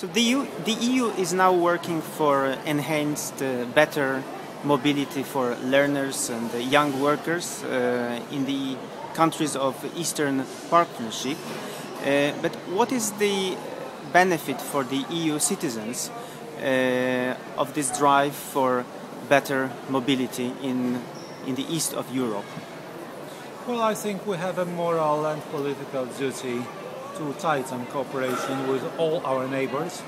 So the EU, the EU is now working for enhanced, uh, better mobility for learners and young workers uh, in the countries of Eastern Partnership. Uh, but what is the benefit for the EU citizens uh, of this drive for better mobility in, in the east of Europe? Well, I think we have a moral and political duty to tighten cooperation with all our neighbors.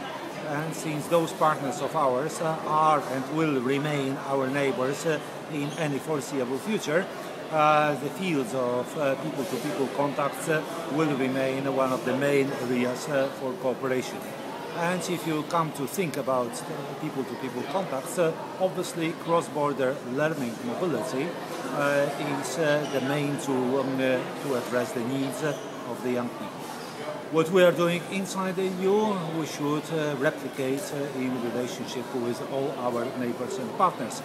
And since those partners of ours uh, are and will remain our neighbors uh, in any foreseeable future, uh, the fields of people to people contacts uh, will remain one of the main areas uh, for cooperation. And if you come to think about people to people contacts, uh, obviously cross border learning mobility is the main tool um, to address the needs of the young people. What we are doing inside the EU, we should uh, replicate uh, in relationship with all our neighbors and partners.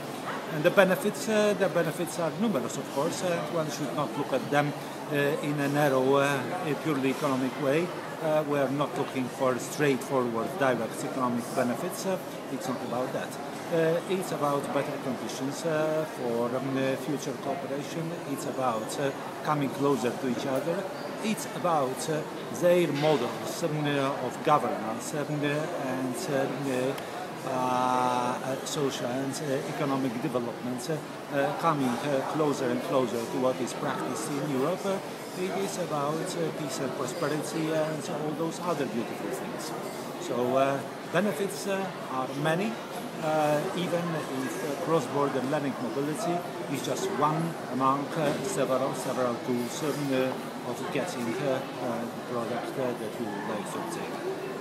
And the benefits, uh, the benefits are numerous, of course, and one should not look at them uh, in a narrow, uh, purely economic way. Uh, we are not looking for straightforward, direct economic benefits. it's not about that. It's about better conditions for um, future cooperation. It's about coming closer to each other. It's about their models of governance and uh, social and uh, economic developments uh, coming closer and closer to what is practiced in Europe. it is about peace and prosperity and all those other beautiful things. So benefits are many, uh, Uh, even if uh, cross-border learning mobility is just one among uh, several several tools uh, of getting uh, the product that we would like to obtain.